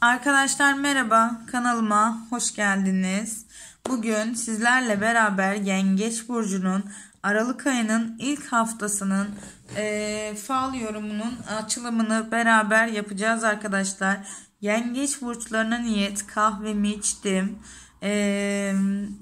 Arkadaşlar merhaba kanalıma hoş geldiniz. Bugün sizlerle beraber Yengeç Burcu'nun Aralık ayının ilk haftasının e, fal yorumunun açılımını beraber yapacağız arkadaşlar. Yengeç burçlarına niyet kahvemi içtim. E,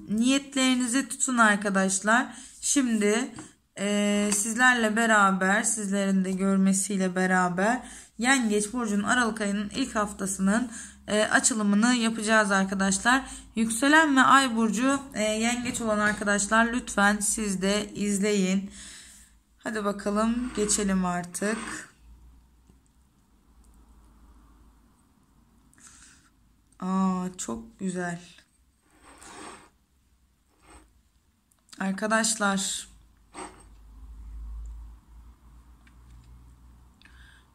niyetlerinizi tutun arkadaşlar. Şimdi e, sizlerle beraber sizlerin de görmesiyle beraber Yengeç Burcu'nun Aralık ayının ilk haftasının e, açılımını yapacağız arkadaşlar. Yükselen ve Ay Burcu e, Yengeç olan arkadaşlar lütfen siz de izleyin. Hadi bakalım geçelim artık. Aa çok güzel. Arkadaşlar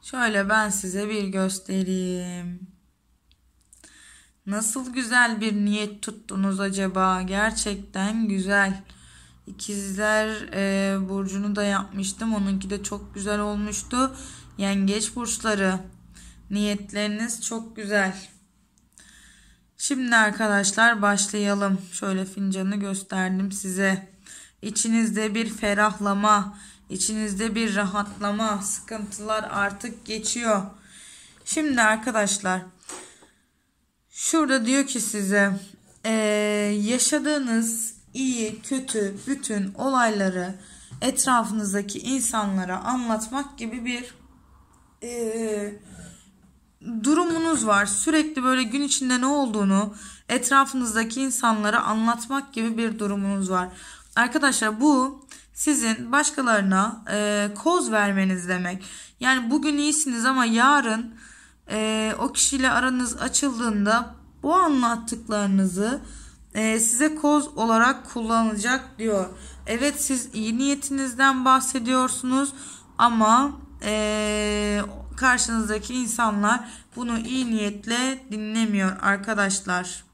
Şöyle ben size bir göstereyim. Nasıl güzel bir niyet tuttunuz acaba? Gerçekten güzel. İkizler e, burcunu da yapmıştım. Onunki de çok güzel olmuştu. Yengeç burçları. Niyetleriniz çok güzel. Şimdi arkadaşlar başlayalım. Şöyle fincanı gösterdim size. İçinizde bir ferahlama, İçinizde bir rahatlama, sıkıntılar artık geçiyor. Şimdi arkadaşlar şurada diyor ki size ee, yaşadığınız iyi, kötü, bütün olayları etrafınızdaki insanlara anlatmak gibi bir e, durumunuz var. Sürekli böyle gün içinde ne olduğunu etrafınızdaki insanlara anlatmak gibi bir durumunuz var. Arkadaşlar bu sizin başkalarına e, koz vermeniz demek. Yani bugün iyisiniz ama yarın e, o kişiyle aranız açıldığında bu anlattıklarınızı e, size koz olarak kullanılacak diyor. Evet siz iyi niyetinizden bahsediyorsunuz ama e, karşınızdaki insanlar bunu iyi niyetle dinlemiyor arkadaşlar.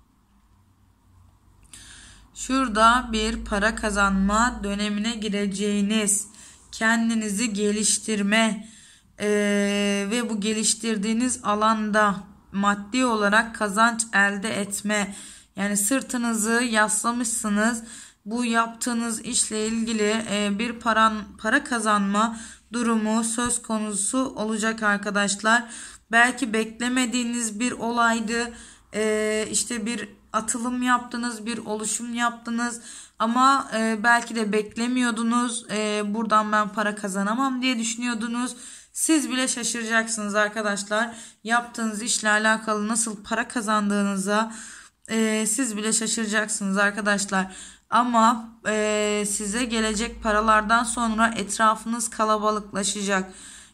Şurada bir para kazanma dönemine gireceğiniz, kendinizi geliştirme e, ve bu geliştirdiğiniz alanda maddi olarak kazanç elde etme. Yani sırtınızı yaslamışsınız. Bu yaptığınız işle ilgili e, bir paran, para kazanma durumu söz konusu olacak arkadaşlar. Belki beklemediğiniz bir olaydı. E, işte bir atılım yaptınız, bir oluşum yaptınız ama e, belki de beklemiyordunuz. E, buradan ben para kazanamam diye düşünüyordunuz. Siz bile şaşıracaksınız arkadaşlar. Yaptığınız işle alakalı nasıl para kazandığınıza e, siz bile şaşıracaksınız arkadaşlar. Ama e, size gelecek paralardan sonra etrafınız kalabalıklaşacak.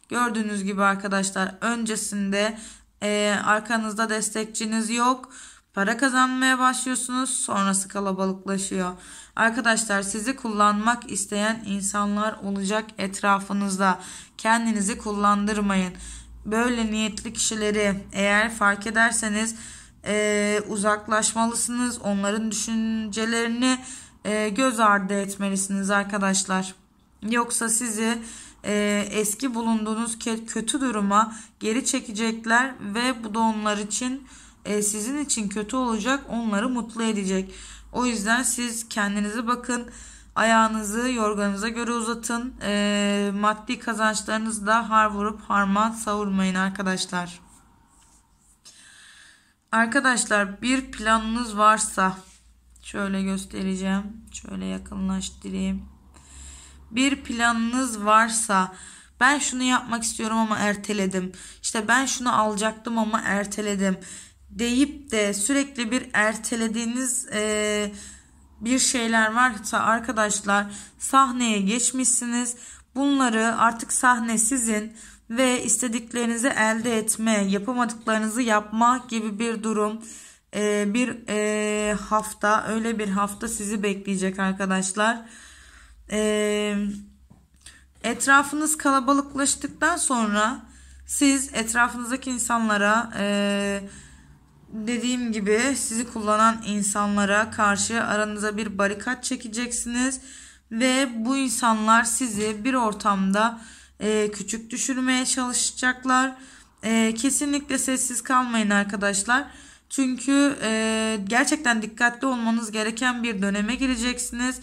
Gördüğünüz gibi arkadaşlar öncesinde e, arkanızda destekçiniz yok Para kazanmaya başlıyorsunuz sonrası kalabalıklaşıyor. Arkadaşlar sizi kullanmak isteyen insanlar olacak etrafınızda. Kendinizi kullandırmayın. Böyle niyetli kişileri eğer fark ederseniz e, uzaklaşmalısınız. Onların düşüncelerini e, göz ardı etmelisiniz arkadaşlar. Yoksa sizi e, eski bulunduğunuz kötü duruma geri çekecekler ve bu da onlar için e, sizin için kötü olacak onları mutlu edecek. O yüzden siz kendinize bakın ayağınızı yorganınıza göre uzatın e, maddi kazançlarınızı da har vurup harman savurmayın arkadaşlar. Arkadaşlar bir planınız varsa şöyle göstereceğim şöyle yakınlaştırayım. Bir planınız varsa ben şunu yapmak istiyorum ama erteledim. İşte ben şunu alacaktım ama erteledim deyip de sürekli bir ertelediğiniz e, bir şeyler varsa arkadaşlar sahneye geçmişsiniz. Bunları artık sahne sizin ve istediklerinizi elde etme, yapamadıklarınızı yapma gibi bir durum, e, bir e, hafta, öyle bir hafta sizi bekleyecek arkadaşlar. E, etrafınız kalabalıklaştıktan sonra siz etrafınızdaki insanlara e, dediğim gibi sizi kullanan insanlara karşı aranıza bir barikat çekeceksiniz ve bu insanlar sizi bir ortamda e, küçük düşürmeye çalışacaklar. E, kesinlikle sessiz kalmayın arkadaşlar. Çünkü e, gerçekten dikkatli olmanız gereken bir döneme gireceksiniz.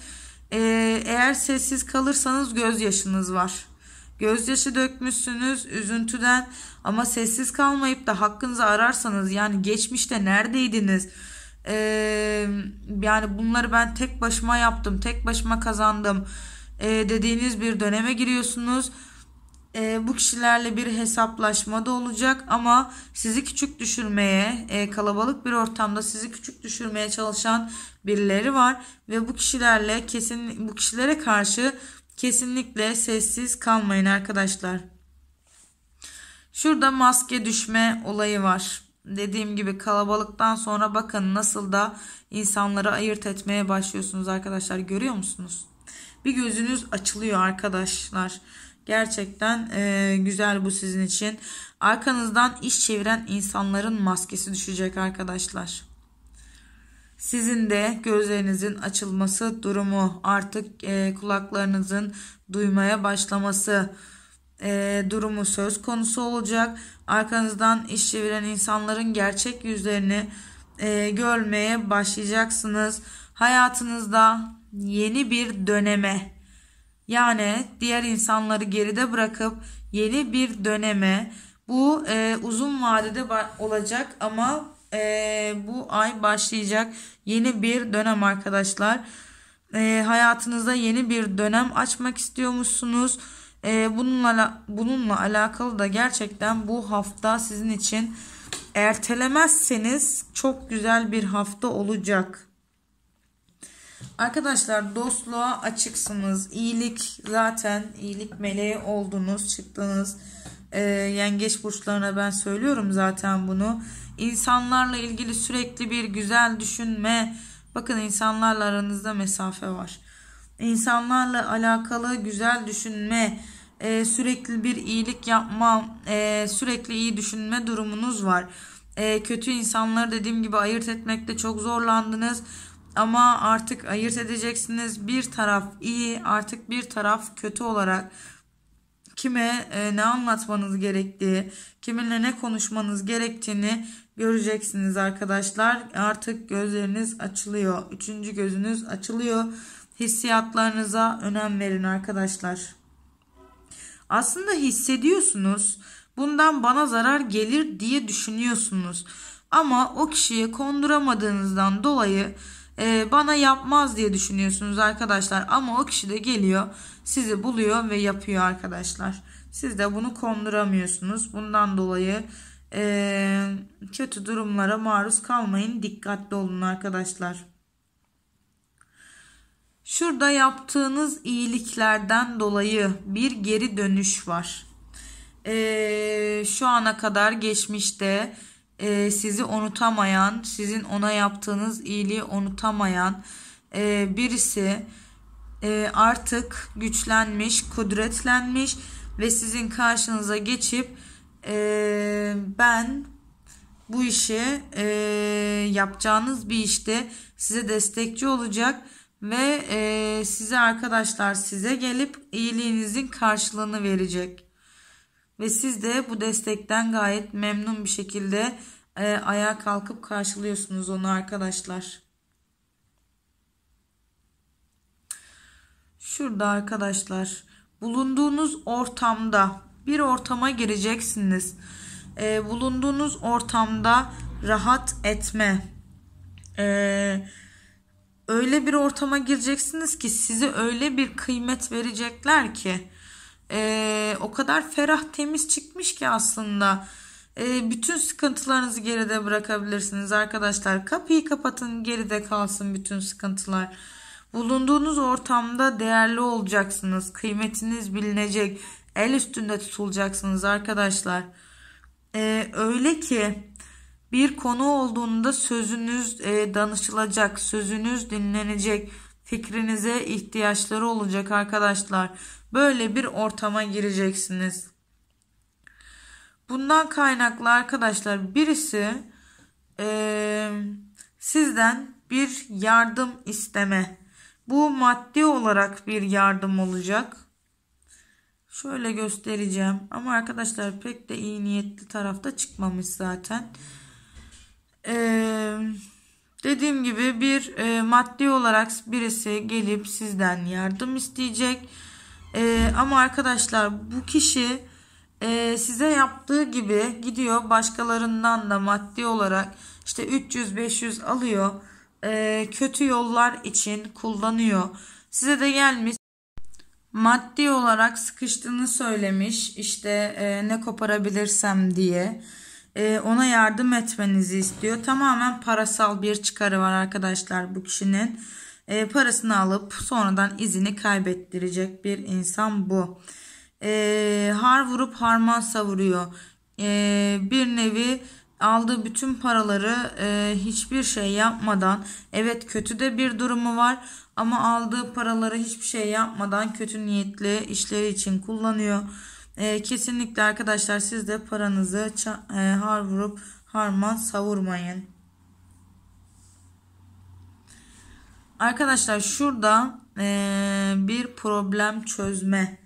E, eğer sessiz kalırsanız gözyaşınız var. Gözyaşı dökmüşsünüz üzüntüden ama sessiz kalmayıp da hakkınızı ararsanız yani geçmişte neredeydiniz? Ee, yani bunları ben tek başıma yaptım, tek başıma kazandım e, dediğiniz bir döneme giriyorsunuz. E, bu kişilerle bir hesaplaşma da olacak ama sizi küçük düşürmeye, e, kalabalık bir ortamda sizi küçük düşürmeye çalışan birileri var ve bu kişilerle kesin bu kişilere karşı kesinlikle sessiz kalmayın arkadaşlar. Şurada maske düşme olayı var. Dediğim gibi kalabalıktan sonra bakın nasıl da insanları ayırt etmeye başlıyorsunuz arkadaşlar. Görüyor musunuz? Bir gözünüz açılıyor arkadaşlar. Gerçekten e, güzel bu sizin için. Arkanızdan iş çeviren insanların maskesi düşecek arkadaşlar. Sizin de gözlerinizin açılması durumu, artık e, kulaklarınızın duymaya başlaması e, durumu söz konusu olacak. Arkanızdan iş çeviren insanların gerçek yüzlerini e, görmeye başlayacaksınız. Hayatınızda yeni bir döneme yani diğer insanları geride bırakıp yeni bir döneme bu e, uzun vadede olacak ama e, bu ay başlayacak yeni bir dönem arkadaşlar. E, hayatınızda yeni bir dönem açmak istiyormuşsunuz. E, bununla bununla alakalı da gerçekten bu hafta sizin için ertelemezseniz çok güzel bir hafta olacak. Arkadaşlar dostluğa açıksınız. İyilik zaten iyilik meleği oldunuz, çıktınız. Ee, yengeç burçlarına ben söylüyorum zaten bunu. İnsanlarla ilgili sürekli bir güzel düşünme. Bakın insanlarla aranızda mesafe var. İnsanlarla alakalı güzel düşünme, e, sürekli bir iyilik yapma, e, sürekli iyi düşünme durumunuz var. E, kötü insanları dediğim gibi ayırt etmekte çok zorlandınız. Ama artık ayırt edeceksiniz. Bir taraf iyi, artık bir taraf kötü olarak kime e, ne anlatmanız gerektiği, kiminle ne konuşmanız gerektiğini göreceksiniz arkadaşlar. Artık gözleriniz açılıyor. Üçüncü gözünüz açılıyor. Hissiyatlarınıza önem verin arkadaşlar. Aslında hissediyorsunuz. Bundan bana zarar gelir diye düşünüyorsunuz. Ama o kişiye konduramadığınızdan dolayı e, bana yapmaz diye düşünüyorsunuz arkadaşlar. Ama o kişi de geliyor sizi buluyor ve yapıyor arkadaşlar. Siz de bunu konduramıyorsunuz. Bundan dolayı e, kötü durumlara maruz kalmayın. Dikkatli olun arkadaşlar. Şurada yaptığınız iyiliklerden dolayı bir geri dönüş var. E, şu ana kadar geçmişte e, sizi unutamayan, sizin ona yaptığınız iyiliği unutamayan e, birisi e, artık güçlenmiş, kudretlenmiş ve sizin karşınıza geçip e, ben bu işi e, yapacağınız bir işte size destekçi olacak ve e, size arkadaşlar size gelip iyiliğinizin karşılığını verecek. Ve siz de bu destekten gayet memnun bir şekilde e, ayağa kalkıp karşılıyorsunuz onu arkadaşlar. Şurada arkadaşlar bulunduğunuz ortamda bir ortama gireceksiniz. E, bulunduğunuz ortamda rahat etme. E, öyle bir ortama gireceksiniz ki size öyle bir kıymet verecekler ki e, o kadar ferah temiz çıkmış ki aslında e, bütün sıkıntılarınızı geride bırakabilirsiniz arkadaşlar. Kapıyı kapatın geride kalsın bütün sıkıntılar. Bulunduğunuz ortamda değerli olacaksınız. Kıymetiniz bilinecek. El üstünde tutulacaksınız arkadaşlar. Ee, öyle ki bir konu olduğunda sözünüz e, danışılacak, sözünüz dinlenecek, fikrinize ihtiyaçları olacak arkadaşlar. Böyle bir ortama gireceksiniz. Bundan kaynaklı arkadaşlar birisi e, sizden bir yardım isteme bu maddi olarak bir yardım olacak. Şöyle göstereceğim. Ama arkadaşlar pek de iyi niyetli tarafta çıkmamış zaten. Ee, dediğim gibi bir e, maddi olarak birisi gelip sizden yardım isteyecek. Ee, ama arkadaşlar bu kişi e, size yaptığı gibi gidiyor başkalarından da maddi olarak işte 300-500 alıyor. E, kötü yollar için kullanıyor. Size de gelmiş maddi olarak sıkıştığını söylemiş işte e, ne koparabilirsem diye e, ona yardım etmenizi istiyor tamamen parasal bir çıkarı var arkadaşlar bu kişinin e, parasını alıp sonradan izini kaybettirecek bir insan bu e, har vurup harman savuruyor e, bir nevi aldığı bütün paraları e, hiçbir şey yapmadan evet kötü de bir durumu var ama aldığı paraları hiçbir şey yapmadan kötü niyetli işleri için kullanıyor. E, kesinlikle arkadaşlar siz de paranızı e, har vurup harman savurmayın. Arkadaşlar şurada e, bir problem çözme.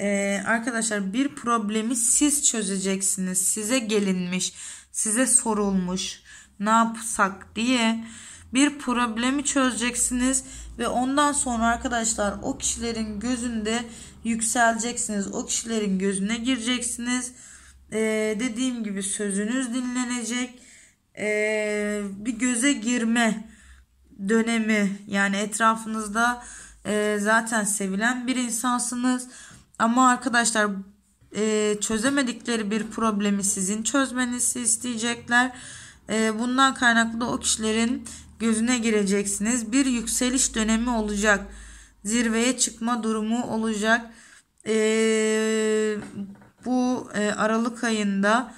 E, arkadaşlar bir problemi siz çözeceksiniz. Size gelinmiş, size sorulmuş ne yapsak diye bir problemi çözeceksiniz ve ondan sonra arkadaşlar o kişilerin gözünde yükseleceksiniz. O kişilerin gözüne gireceksiniz. Ee, dediğim gibi sözünüz dinlenecek. Ee, bir göze girme dönemi yani etrafınızda e, zaten sevilen bir insansınız. Ama arkadaşlar e, çözemedikleri bir problemi sizin çözmenizi isteyecekler. E, bundan kaynaklı da o kişilerin gözüne gireceksiniz. Bir yükseliş dönemi olacak. Zirveye çıkma durumu olacak. Ee, bu e, Aralık ayında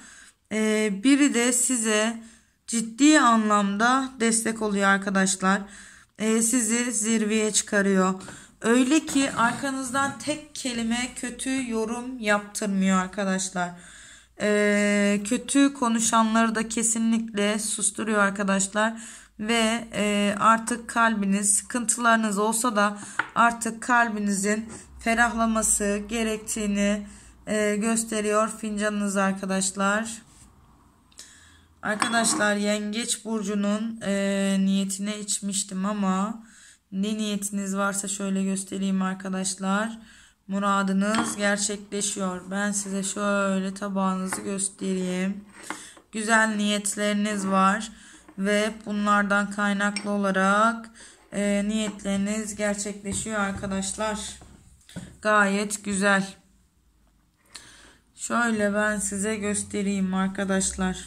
e, biri de size ciddi anlamda destek oluyor arkadaşlar. E, sizi zirveye çıkarıyor. Öyle ki arkanızdan tek kelime kötü yorum yaptırmıyor arkadaşlar. E, kötü konuşanları da kesinlikle susturuyor arkadaşlar ve e, artık kalbiniz sıkıntılarınız olsa da artık kalbinizin ferahlaması gerektiğini e, gösteriyor fincanınız arkadaşlar. Arkadaşlar yengeç burcunun e, niyetine içmiştim ama ne niyetiniz varsa şöyle göstereyim arkadaşlar. Muradınız gerçekleşiyor. Ben size şöyle tabağınızı göstereyim. Güzel niyetleriniz var ve bunlardan kaynaklı olarak e, niyetleriniz gerçekleşiyor arkadaşlar. Gayet güzel. Şöyle ben size göstereyim arkadaşlar.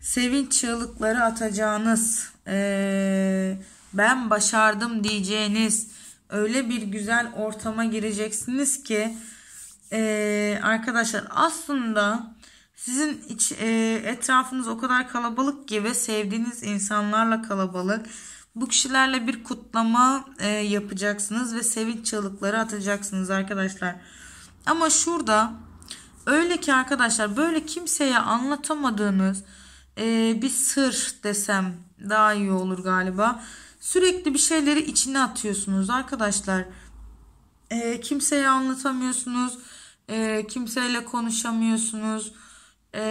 Sevinç çığlıkları atacağınız, e, ben başardım diyeceğiniz öyle bir güzel ortama gireceksiniz ki e, arkadaşlar aslında sizin iç, e, etrafınız o kadar kalabalık ki ve sevdiğiniz insanlarla kalabalık. Bu kişilerle bir kutlama e, yapacaksınız ve sevinç çığlıkları atacaksınız arkadaşlar. Ama şurada öyle ki arkadaşlar böyle kimseye anlatamadığınız e, bir sır desem daha iyi olur galiba. Sürekli bir şeyleri içine atıyorsunuz arkadaşlar. E, kimseye anlatamıyorsunuz. E, kimseyle konuşamıyorsunuz e,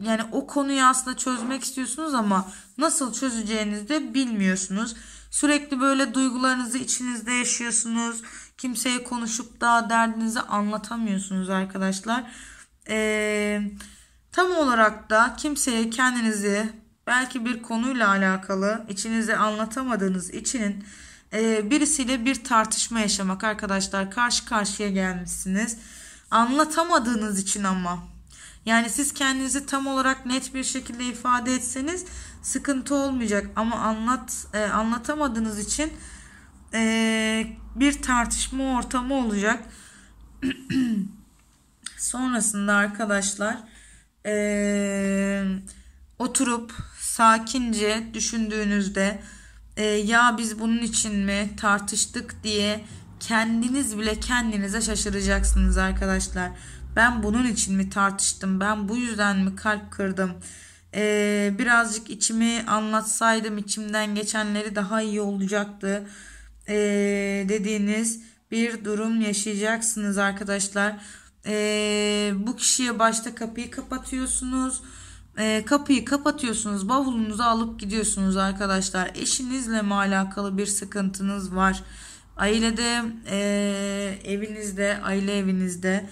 yani o konuyu aslında çözmek istiyorsunuz ama nasıl çözeceğinizi de bilmiyorsunuz. Sürekli böyle duygularınızı içinizde yaşıyorsunuz. Kimseye konuşup da derdinizi anlatamıyorsunuz arkadaşlar. E, tam olarak da kimseye kendinizi belki bir konuyla alakalı içinize anlatamadığınız için e, birisiyle bir tartışma yaşamak arkadaşlar karşı karşıya gelmişsiniz. Anlatamadığınız için ama yani siz kendinizi tam olarak net bir şekilde ifade etseniz sıkıntı olmayacak ama anlat e, anlatamadığınız için e, bir tartışma ortamı olacak. Sonrasında arkadaşlar e, oturup sakince düşündüğünüzde e, ya biz bunun için mi tartıştık diye kendiniz bile kendinize şaşıracaksınız arkadaşlar. Ben bunun için mi tartıştım? Ben bu yüzden mi kalp kırdım? Ee, birazcık içimi anlatsaydım içimden geçenleri daha iyi olacaktı ee, dediğiniz bir durum yaşayacaksınız arkadaşlar. Ee, bu kişiye başta kapıyı kapatıyorsunuz. Ee, kapıyı kapatıyorsunuz. Bavulunuzu alıp gidiyorsunuz arkadaşlar. Eşinizle mi alakalı bir sıkıntınız var? Ailede, e, evinizde, aile evinizde,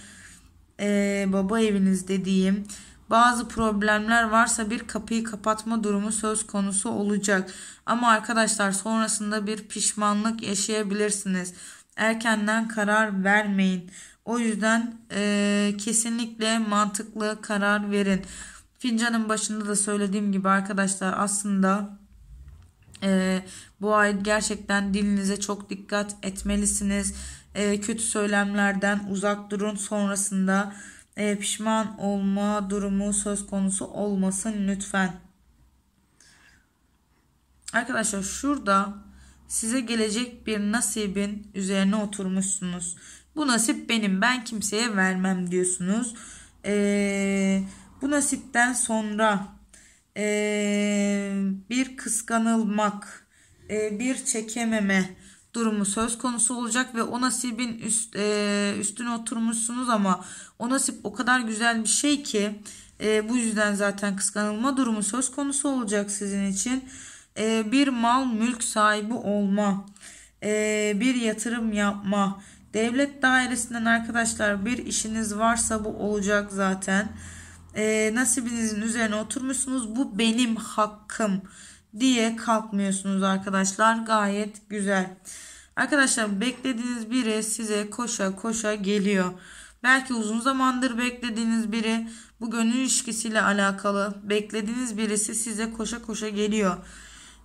e, baba evinizde diyeyim bazı problemler varsa bir kapıyı kapatma durumu söz konusu olacak. Ama arkadaşlar sonrasında bir pişmanlık yaşayabilirsiniz. Erkenden karar vermeyin. O yüzden e, kesinlikle mantıklı karar verin. Fincanın başında da söylediğim gibi arkadaşlar aslında e, bu ay gerçekten dilinize çok dikkat etmelisiniz. E, kötü söylemlerden uzak durun sonrasında e, pişman olma durumu söz konusu olmasın lütfen. Arkadaşlar şurada size gelecek bir nasibin üzerine oturmuşsunuz. Bu nasip benim ben kimseye vermem diyorsunuz. Ee, bu nasipten sonra e, bir kıskanılmak, e, bir çekememe, durumu söz konusu olacak ve o nasibin üst, e, üstüne oturmuşsunuz ama o nasip o kadar güzel bir şey ki e, bu yüzden zaten kıskanılma durumu söz konusu olacak sizin için. E, bir mal mülk sahibi olma, e, bir yatırım yapma, devlet dairesinden arkadaşlar bir işiniz varsa bu olacak zaten. E, nasibinizin üzerine oturmuşsunuz bu benim hakkım diye kalkmıyorsunuz arkadaşlar. Gayet güzel. Arkadaşlar beklediğiniz biri size koşa koşa geliyor. Belki uzun zamandır beklediğiniz biri bu gönül ilişkisiyle alakalı beklediğiniz birisi size koşa koşa geliyor.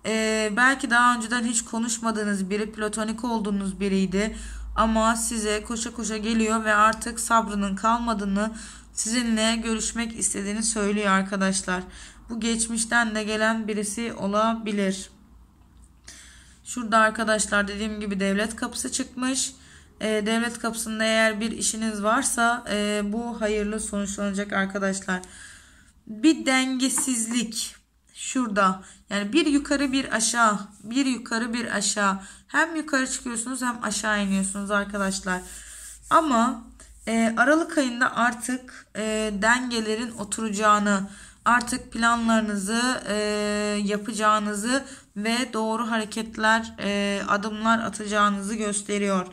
Ee, belki daha önceden hiç konuşmadığınız biri platonik olduğunuz biriydi ama size koşa koşa geliyor ve artık sabrının kalmadığını sizinle görüşmek istediğini söylüyor arkadaşlar. Bu geçmişten de gelen birisi olabilir. Şurada arkadaşlar dediğim gibi devlet kapısı çıkmış. E, devlet kapısında eğer bir işiniz varsa e, bu hayırlı sonuçlanacak arkadaşlar. Bir dengesizlik şurada. Yani bir yukarı bir aşağı. Bir yukarı bir aşağı. Hem yukarı çıkıyorsunuz hem aşağı iniyorsunuz arkadaşlar. Ama e, Aralık ayında artık e, dengelerin oturacağını artık planlarınızı e, yapacağınızı ve doğru hareketler e, adımlar atacağınızı gösteriyor.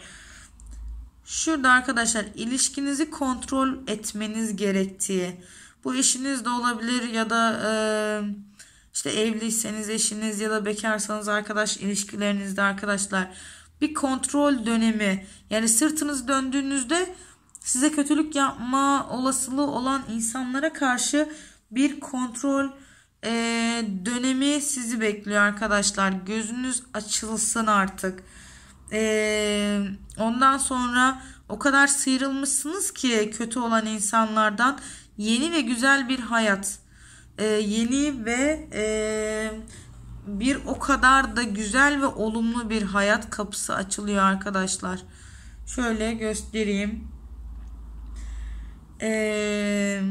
Şurada arkadaşlar ilişkinizi kontrol etmeniz gerektiği bu eşiniz de olabilir ya da işte evliyseniz eşiniz ya da bekarsanız arkadaş ilişkilerinizde arkadaşlar bir kontrol dönemi yani sırtınız döndüğünüzde size kötülük yapma olasılığı olan insanlara karşı bir kontrol e, dönemi sizi bekliyor arkadaşlar. Gözünüz açılsın artık. E, ondan sonra o kadar sıyrılmışsınız ki kötü olan insanlardan yeni ve güzel bir hayat. E, yeni ve e, bir o kadar da güzel ve olumlu bir hayat kapısı açılıyor arkadaşlar. Şöyle göstereyim. Eee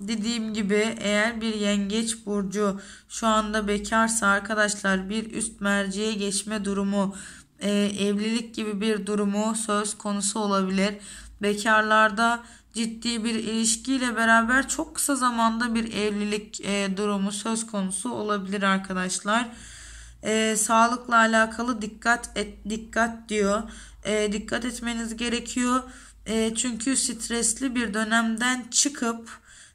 dediğim gibi eğer bir yengeç burcu şu anda bekarsa arkadaşlar bir üst merciye geçme durumu e, evlilik gibi bir durumu söz konusu olabilir. Bekarlarda ciddi bir ilişkiyle beraber çok kısa zamanda bir evlilik e, durumu söz konusu olabilir arkadaşlar. E, sağlıkla alakalı dikkat et dikkat diyor. E, dikkat etmeniz gerekiyor. E, çünkü stresli bir dönemden çıkıp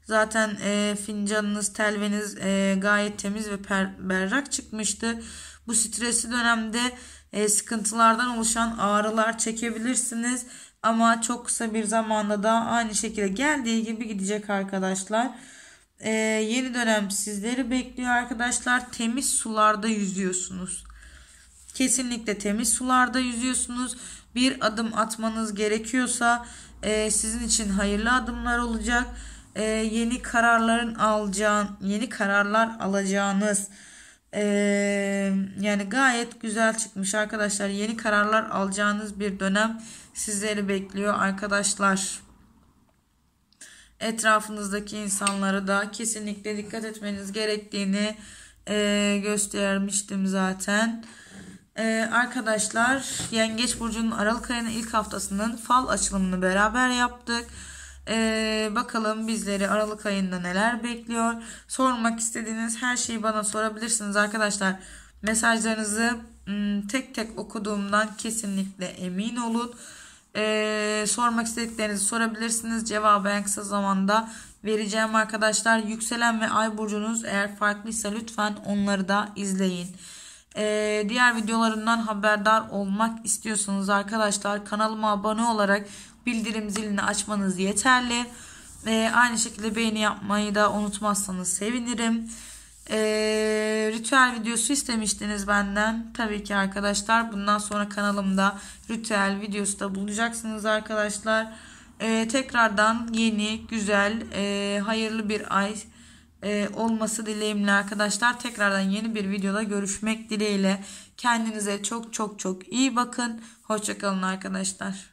Zaten e, fincanınız, telveniz e, gayet temiz ve per, berrak çıkmıştı. Bu stresli dönemde e, sıkıntılardan oluşan ağrılar çekebilirsiniz. Ama çok kısa bir zamanda da aynı şekilde geldiği gibi gidecek arkadaşlar. E, yeni dönem sizleri bekliyor arkadaşlar. Temiz sularda yüzüyorsunuz. Kesinlikle temiz sularda yüzüyorsunuz. Bir adım atmanız gerekiyorsa e, sizin için hayırlı adımlar olacak e, yeni kararların alacağın, yeni kararlar alacağınız e, yani gayet güzel çıkmış arkadaşlar. Yeni kararlar alacağınız bir dönem sizleri bekliyor arkadaşlar. Etrafınızdaki insanlara da kesinlikle dikkat etmeniz gerektiğini e, göstermiştim zaten. Ee, arkadaşlar Yengeç Burcu'nun Aralık ayının ilk haftasının fal açılımını beraber yaptık. Ee, bakalım bizleri Aralık ayında neler bekliyor. Sormak istediğiniz her şeyi bana sorabilirsiniz arkadaşlar. Mesajlarınızı ım, tek tek okuduğumdan kesinlikle emin olun. Ee, sormak istediklerinizi sorabilirsiniz. Cevabı en kısa zamanda vereceğim arkadaşlar. Yükselen ve ay burcunuz eğer farklıysa lütfen onları da izleyin. Ee, diğer videolarımdan haberdar olmak istiyorsanız arkadaşlar kanalıma abone olarak bildirim zilini açmanız yeterli. Aynı şekilde beğeni yapmayı da unutmazsanız sevinirim. Ee, ritüel videosu istemiştiniz benden. Tabii ki arkadaşlar bundan sonra kanalımda ritüel videosu da bulacaksınız arkadaşlar. Ee, tekrardan yeni, güzel, e, hayırlı bir ay e, olması dileğimle arkadaşlar. Tekrardan yeni bir videoda görüşmek dileğiyle. Kendinize çok çok çok iyi bakın. Hoşçakalın arkadaşlar.